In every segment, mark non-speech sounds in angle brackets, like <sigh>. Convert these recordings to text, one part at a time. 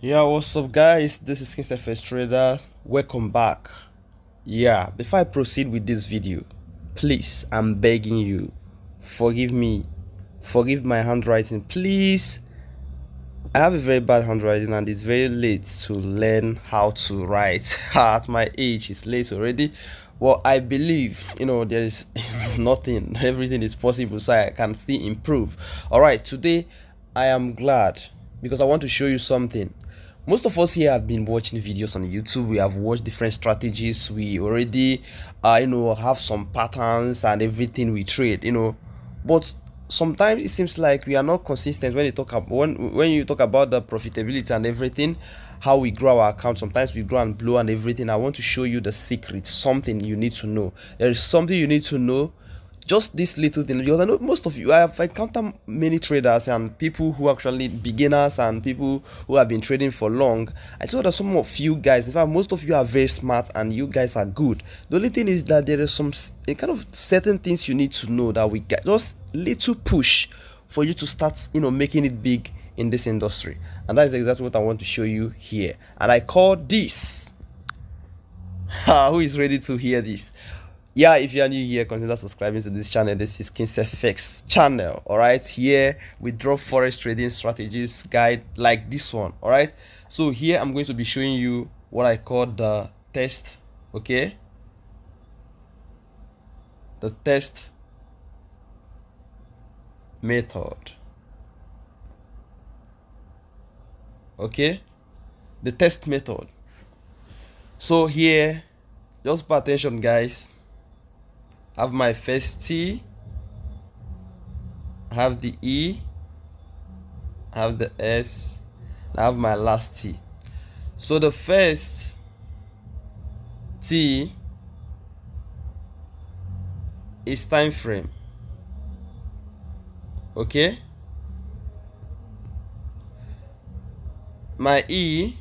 Yeah, what's up, guys? This is King's FX Trader. Welcome back. Yeah, before I proceed with this video, please, I'm begging you, forgive me, forgive my handwriting, please. I have a very bad handwriting and it's very late to learn how to write. <laughs> At my age, it's late already. Well, I believe, you know, there is <laughs> nothing, everything is possible, so I can still improve. All right, today I am glad because I want to show you something most of us here have been watching videos on youtube. We have watched different strategies. We already uh, you know have some patterns and everything we trade you know. But sometimes it seems like we are not consistent when you talk about when when you talk about the profitability and everything how we grow our account. Sometimes we grow and blow and everything. I want to show you the secret something you need to know. There is something you need to know just this little thing because I know most of you I have encountered many traders and people who actually beginners and people who have been trading for long. I told that some of you guys, in fact, most of you are very smart and you guys are good. The only thing is that there is some kind of certain things you need to know that we get just little push for you to start, you know, making it big in this industry. And that is exactly what I want to show you here. And I call this. <laughs> Ah, who is ready to hear this? Yeah if you are new here consider subscribing to this channel. This is King's FX channel all right? Here we draw forex trading strategies guide like this one all right? So here i'm going to be showing you what i call the test okay? The test method okay? The test method. So here just pay attention guys have my first T, have the E, have the S, I have my last T. So the first T is time frame. Okay? My E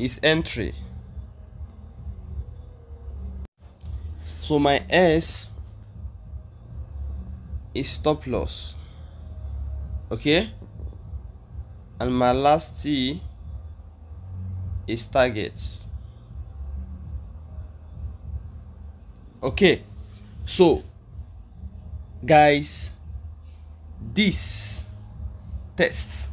is entry. So my s is stop loss. Okay? And my last t is targets. Okay. So guys this test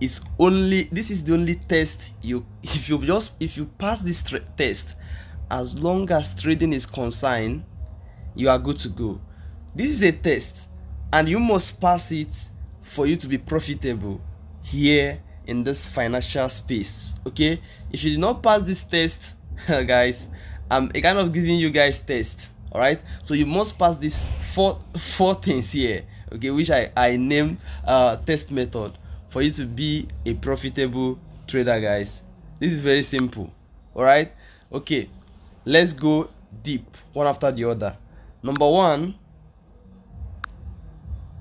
is only this is the only test you <laughs> if you just if you pass this test as long as trading is concerned you are good to go. This is a test and you must pass it for you to be profitable here in this financial space okay? If you did not pass this test <laughs> guys i'm kind of giving you guys test all right so you must pass these four <laughs> four things here okay which i i named uh test method for you to be a profitable trader guys. This is very simple all right okay let's go deep one after the other. Number one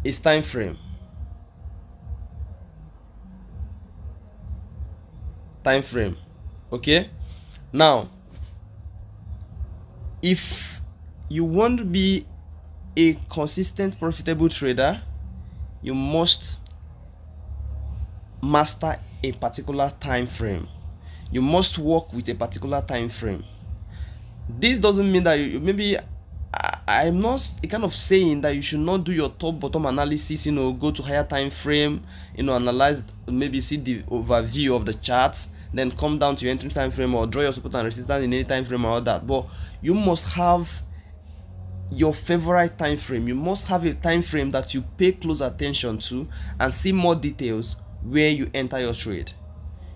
is time frame. Time frame okay? Now if you want to be a consistent profitable trader you must master a particular time frame. You must work with a particular time frame this doesn't mean that you maybe I, am not kind of saying that you should not do your top bottom analysis you know go to higher time frame you know analyze maybe see the overview of the chart then come down to your entry time frame or draw your support and resistance in any time frame or that. But you must have your favorite time frame. You must have a time frame that you pay close attention to and see more details where you enter your trade.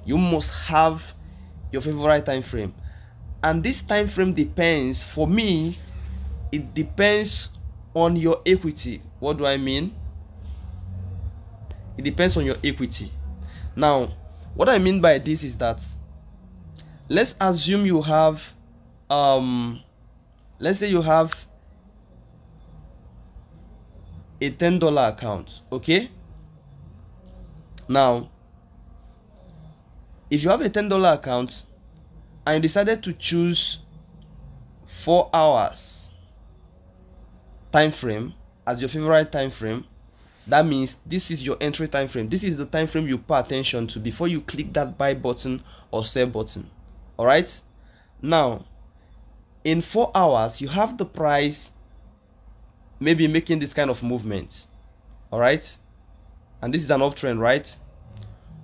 You must have your favorite time frame and this time frame depends for me it depends on your equity. What do i mean? It depends on your equity. Now what i mean by this is that let's assume you have um let's say you have a ten dollar account okay? Now if you have a ten dollar account you decided to choose four hours time frame as your favorite time frame. That means this is your entry time frame. This is the time frame you pay attention to before you click that buy button or sell button. All right? Now in four hours you have the price maybe making this kind of movement. All right? And this is an uptrend right?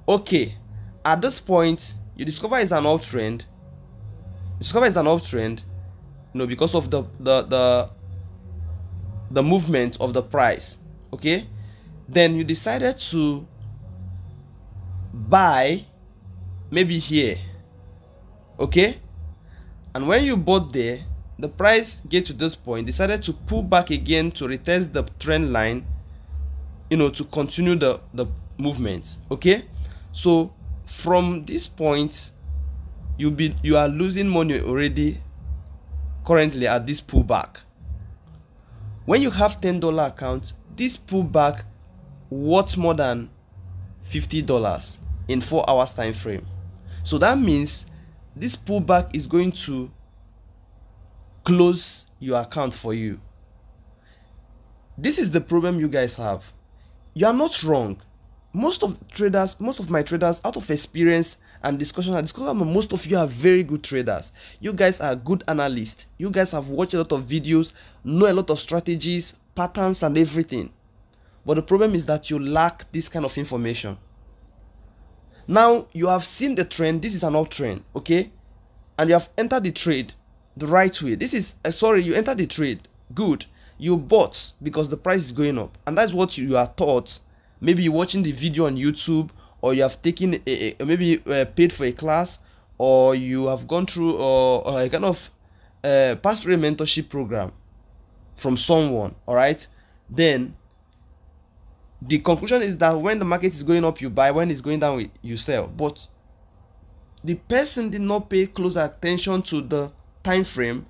Okay. At this point you discover it's an uptrend discover it's an uptrend you know because of the the the the movement of the price okay? Then you decided to buy maybe here okay? And when you bought there the price get to this point decided to pull back again to retest the trend line you know to continue the the movement okay? So from this point you be you are losing money already currently at this pullback when you have ten dollar account this pullback worth more than $50 in 4 hours time frame. So that means this pullback is going to close your account for you. This is the problem you guys have. You are not wrong. Most of traders, most of my traders, out of experience and discussion, I discover most of you are very good traders. You guys are good analysts. You guys have watched a lot of videos, know a lot of strategies, patterns, and everything. But the problem is that you lack this kind of information. Now you have seen the trend. This is an uptrend, okay? And you have entered the trade the right way. This is uh, sorry, you entered the trade. Good. You bought because the price is going up, and that's what you are taught. Maybe you're watching the video on YouTube, or you have taken a, a maybe uh, paid for a class, or you have gone through uh, a kind of uh, pastoral mentorship program from someone. All right, then the conclusion is that when the market is going up you buy. When it's going down you sell. But the person did not pay close attention to the time frame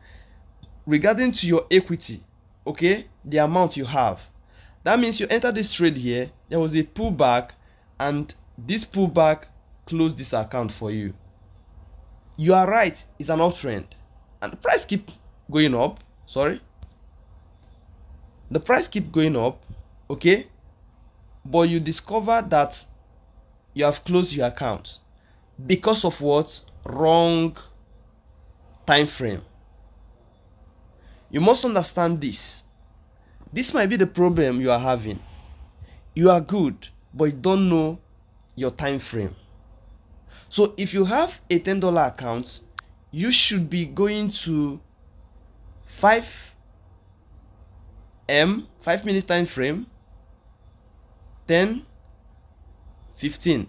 regarding to your equity okay? The amount you have. That means you enter this trade here there was a pullback and this pullback closed this account for you. You are right it's an uptrend and the price keep going up sorry. The price keep going up okay? But you discover that you have closed your account because of what? Wrong time frame. You must understand this. This might be the problem you are having you are good but you don't know your time frame. So if you have a $10 account you should be going to 5 m 5 minute time frame 10 15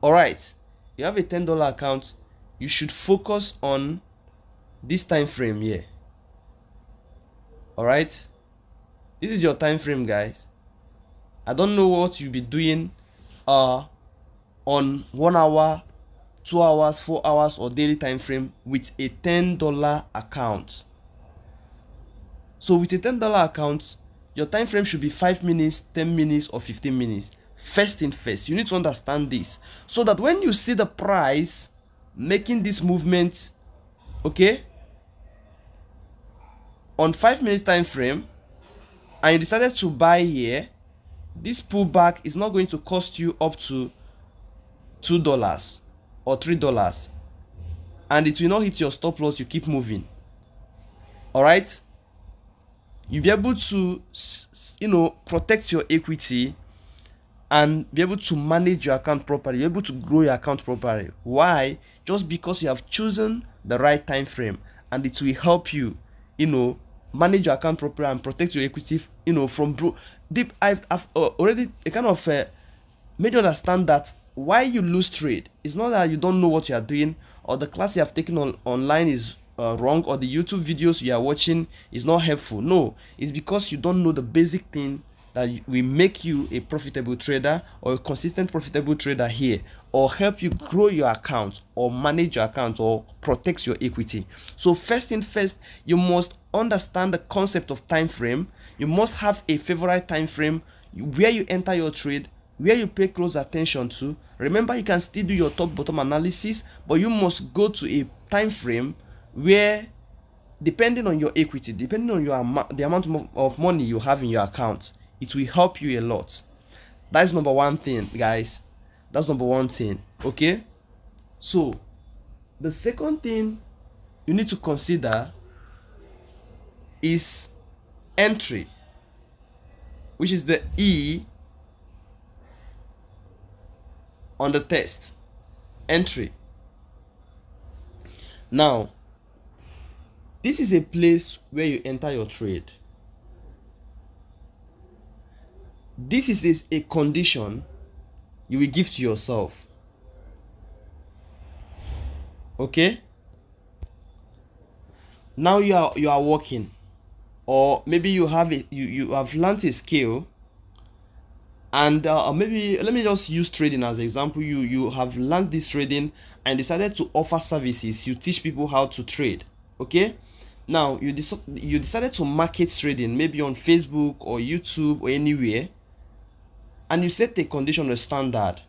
all right you have a $10 account you should focus on this time frame here. All right this is your time frame guys i don't know what you'll be doing uh on one hour two hours four hours or daily time frame with a $10 account. So with a $10 account your time frame should be 5 minutes 10 minutes or 15 minutes. First in first you need to understand this. So that when you see the price making this movement okay on 5 minutes time frame and you decided to buy here this pullback is not going to cost you up to two dollars or three dollars and it will not hit your stop loss you keep moving. All right? You'll be able to you know protect your equity and be able to manage your account properly. You're able to grow your account properly. Why? Just because you have chosen the right time frame and it will help you you know manage your account properly and protect your equity you know from bro deep i've, I've uh, already kind of uh, made you understand that why you lose trade it's not that you don't know what you are doing or the class you have taken on online is uh, wrong or the youtube videos you are watching is not helpful. No it's because you don't know the basic thing that will make you a profitable trader or a consistent profitable trader here or help you grow your account or manage your account or protect your equity. So first thing first you must understand the concept of time frame you must have a favorite time frame where you enter your trade where you pay close attention to. Remember you can still do your top bottom analysis but you must go to a time frame where depending on your equity depending on your amount the amount of money you have in your account it will help you a lot. That's number one thing guys. That's number one thing okay? So the second thing you need to consider is entry which is the e on the test. Entry. Now this is a place where you enter your trade. This is a condition you will give to yourself. Okay? Now you are you are working or maybe you have a you, you have learned a skill and uh, maybe let me just use trading as an example. You you have learned this trading and decided to offer services. You teach people how to trade okay? Now you you decided to market trading maybe on facebook or youtube or anywhere and you set a condition standard.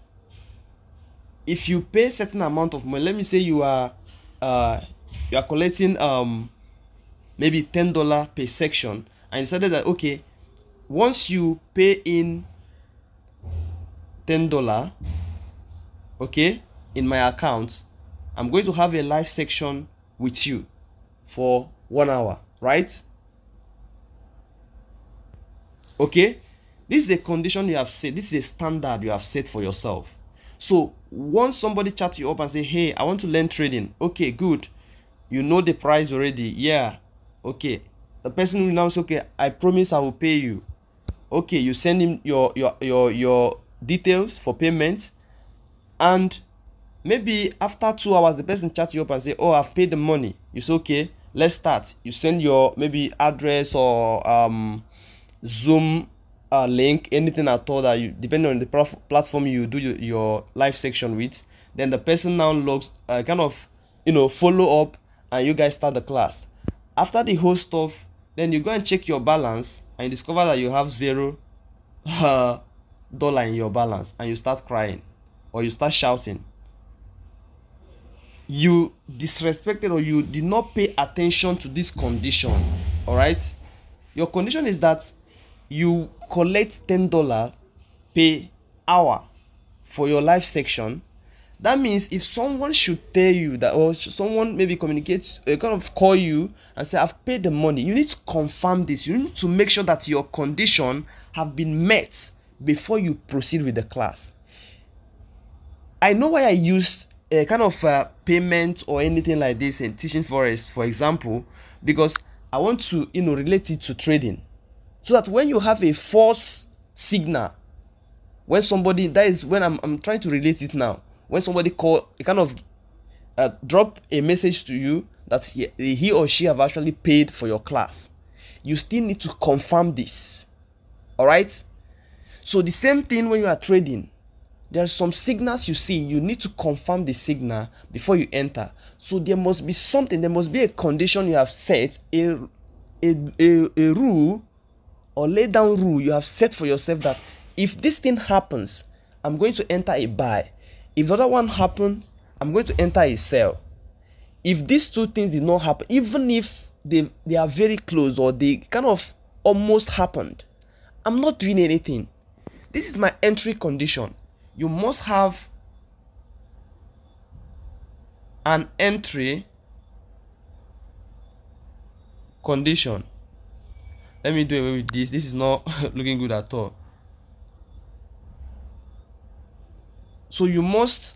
If you pay certain amount of money let me say you are uh you are collecting um maybe ten dollar per section and decided that okay once you pay in ten dollar okay in my account i'm going to have a live section with you for one hour right? Okay? This is a condition you have set. This is a standard you have set for yourself. So once somebody chat you up and say hey i want to learn trading. Okay good. You know the price already. Yeah okay. The person will now say okay i promise i will pay you. Okay you send him your your your your details for payment. And maybe after two hours the person chat you up and say oh i've paid the money. You say okay let's start. You send your maybe address or um zoom uh, link anything at all that you depending on the platform you do your, your live section with. Then the person now logs uh, kind of you know follow up and you guys start the class after the whole stuff then you go and check your balance and you discover that you have zero uh, dollar in your balance and you start crying or you start shouting. You disrespected or you did not pay attention to this condition all right your condition is that you collect ten dollar per hour for your live section that means if someone should tell you that or someone maybe communicates uh, kind of call you and say i've paid the money you need to confirm this. You need to make sure that your condition have been met before you proceed with the class. I know why i used a kind of uh, payment or anything like this in teaching forex for example because i want to you know relate it to trading. So that when you have a false signal when somebody that is when i'm, I'm trying to relate it now when somebody call kind of uh, drop a message to you that he, he or she have actually paid for your class. You still need to confirm this. All right so the same thing when you are trading. There are some signals you see you need to confirm the signal before you enter. So there must be something there must be a condition you have set a a, a, a rule or lay down rule you have set for yourself that if this thing happens i'm going to enter a buy if the other one happens i'm going to enter a sell if these two things did not happen even if they they are very close or they kind of almost happened i'm not doing anything. This is my entry condition. You must have an entry condition. Let me do away with this. This is not <laughs> looking good at all so you must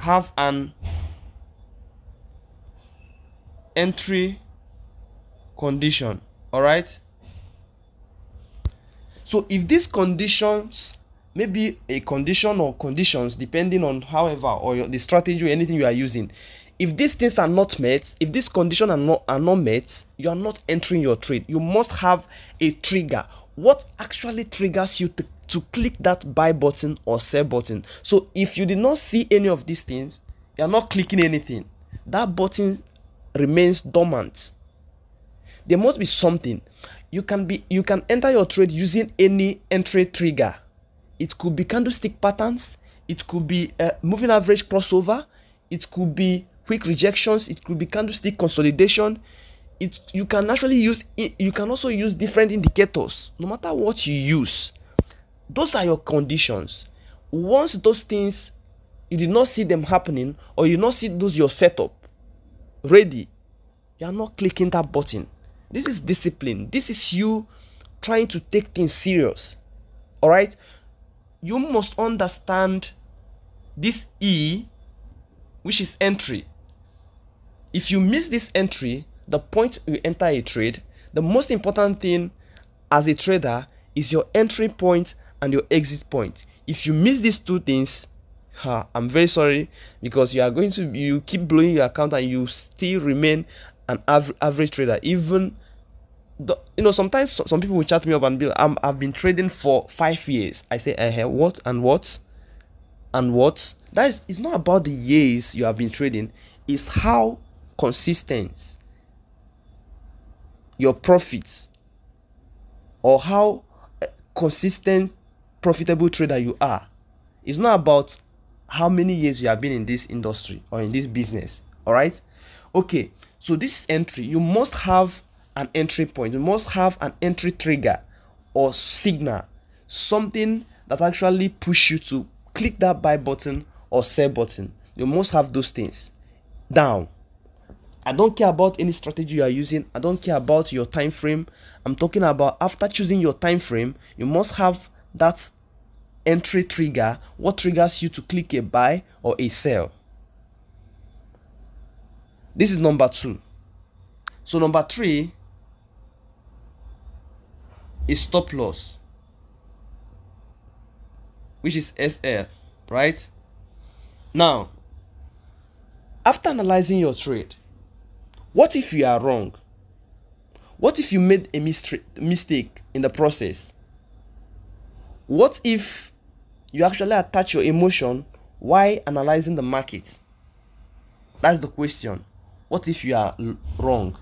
have an entry condition all right so if these conditions maybe a condition or conditions depending on however or your, the strategy or anything you are using if these things are not met if these conditions are not are not met you are not entering your trade. You must have a trigger what actually triggers you to, to click that buy button or sell button? So if you did not see any of these things you are not clicking anything. That button remains dormant. There must be something. You can be you can enter your trade using any entry trigger. It could be candlestick patterns. It could be a moving average crossover. It could be quick rejections. It could be candlestick consolidation it you can actually use you can also use different indicators no matter what you use. Those are your conditions. Once those things you did not see them happening or you not see those your setup ready you are not clicking that button. This is discipline. This is you trying to take things serious. All right you must understand this e which is entry. If you miss this entry the point you enter a trade the most important thing as a trader is your entry point and your exit point. If you miss these two things ha, i'm very sorry because you are going to you keep blowing your account and you still remain an average, average trader. Even the, you know sometimes some people will chat me up and be like, i have been trading for five years. I say uh, what and what and what? That is it's not about the years you have been trading it's how consistent your profits or how eh, consistent profitable trader you are. It's not about how many years you have been in this industry or in this business all right? Okay so this entry you must have an entry point. You must have an entry trigger or signal something that actually push you to click that buy button or sell button. You must have those things down i don't care about any strategy you are using. I don't care about your time frame. I'm talking about after choosing your time frame you must have that entry trigger. What triggers you to click a buy or a sell? This is number two. So number three is stop loss which is SL right? Now after analyzing your trade what if you are wrong? What if you made a mistake in the process? What if you actually attach your emotion while analyzing the market? That's the question. What if you are wrong?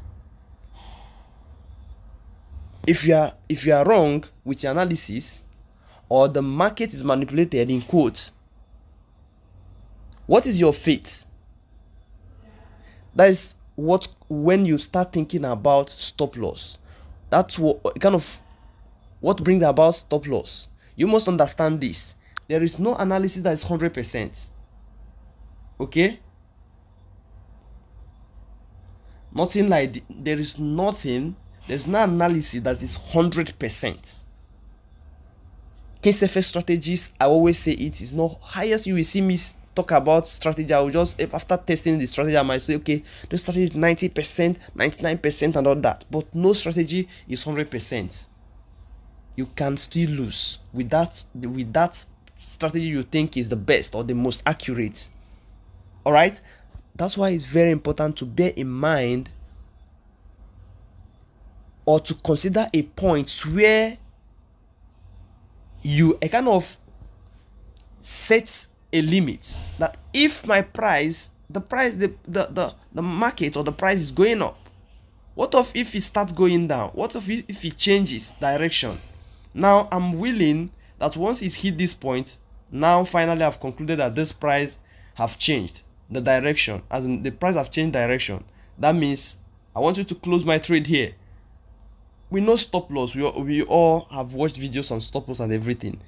If you are if you are wrong with your analysis or the market is manipulated in quotes what is your fate? That is what when you start thinking about stop loss. That's what kind of what brings about stop loss. You must understand this. There is no analysis that is 100% okay? Nothing like there is nothing there's no analysis that is 100% KCFS strategies i always say it is not. Highest you will see me talk about strategy i will just after testing the strategy i might say okay the strategy is 90 percent 99 percent and all that. But no strategy is 100 percent. You can still lose with that with that strategy you think is the best or the most accurate. All right that's why it's very important to bear in mind or to consider a point where you a kind of set a limit. That if my price the price the, the the the market or the price is going up what of if it starts going down? What of if it changes direction? Now i'm willing that once it hit this point now finally i've concluded that this price have changed the direction. As in the price have changed direction. That means i want you to close my trade here. We know stop loss. We, we all have watched videos on stop loss and everything.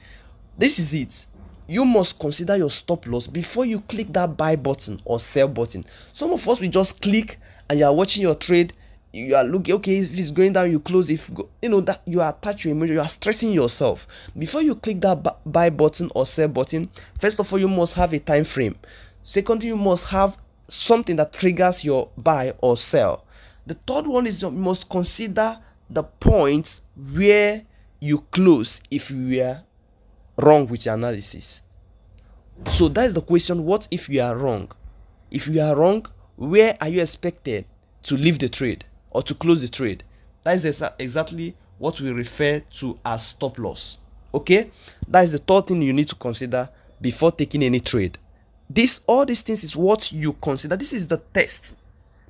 This is it you must consider your stop loss before you click that buy button or sell button. Some of us we just click and you are watching your trade. You are looking okay if it's going down you close. If you know that you are attached your emotion you are stressing yourself. Before you click that buy button or sell button first of all you must have a time frame. Secondly you must have something that triggers your buy or sell. The third one is you must consider the point where you close if you were wrong with your analysis so that is the question what if you are wrong if you are wrong where are you expected to leave the trade or to close the trade. That is exactly what we refer to as stop loss. Okay, that is the third thing you need to consider before taking any trade. This all these things is what you consider. This is the test.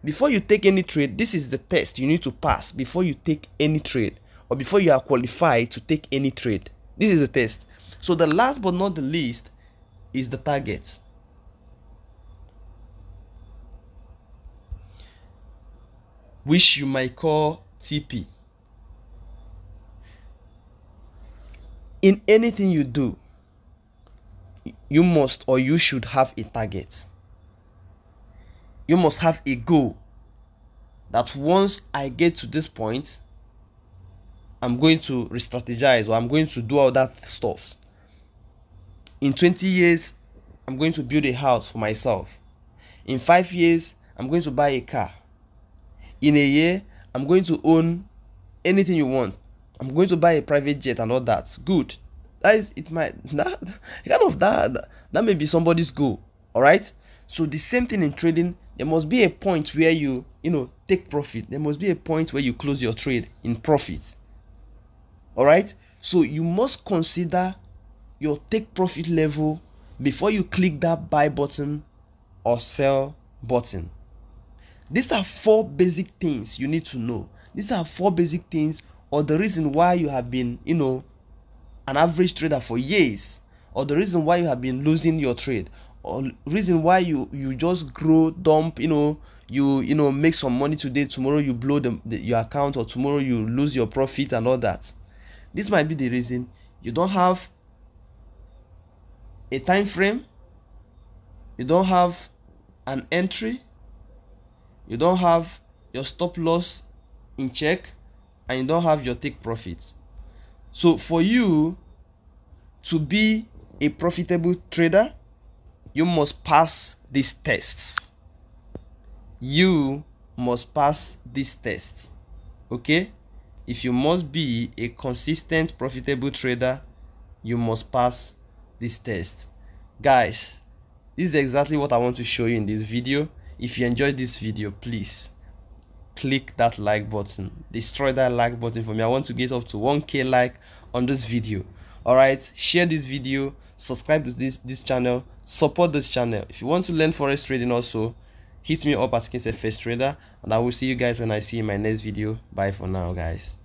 Before you take any trade, this is the test you need to pass before you take any trade or before you are qualified to take any trade. This is the test. So the last but not the least is the target. which you might call TP. In anything you do, you must or you should have a target. You must have a goal that once I get to this point, I'm going to re strategize or I'm going to do all that stuff. In 20 years, I'm going to build a house for myself. In five years, I'm going to buy a car. In a year, I'm going to own anything you want. I'm going to buy a private jet and all that. Good. That is it might <laughs> that kind of that that may be somebody's goal. Alright? So the same thing in trading, there must be a point where you, you know, take profit. There must be a point where you close your trade in profit. Alright? So you must consider your take profit level before you click that buy button or sell button. These are four basic things you need to know. These are four basic things or the reason why you have been, you know, an average trader for years or the reason why you have been losing your trade or reason why you you just grow dump you know you you know make some money today tomorrow you blow the, the, your account or tomorrow you lose your profit and all that this might be the reason you don't have a time frame you don't have an entry you don't have your stop loss in check and you don't have your take profits. So for you to be a profitable trader you must pass these tests. You must pass this test okay? If you must be a consistent profitable trader you must pass this test. Guys this is exactly what i want to show you in this video. If you enjoyed this video please click that like button. Destroy that like button for me. I want to get up to 1k like on this video. All right share this video subscribe to this this channel support this channel. If you want to learn forex trading also hit me up at first Trader and i will see you guys when i see you in my next video. Bye for now guys